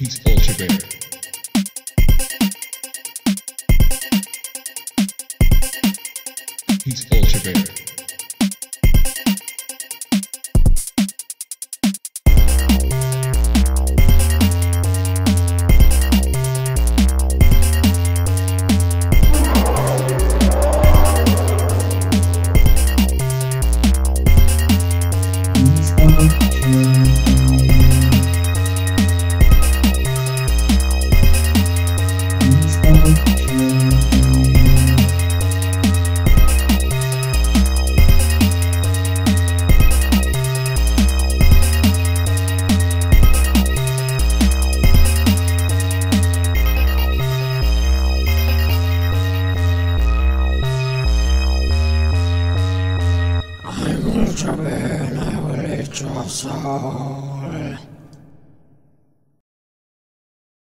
He's ultra rare. He's ultra rare. I'm Ultraman, I will eat your soul.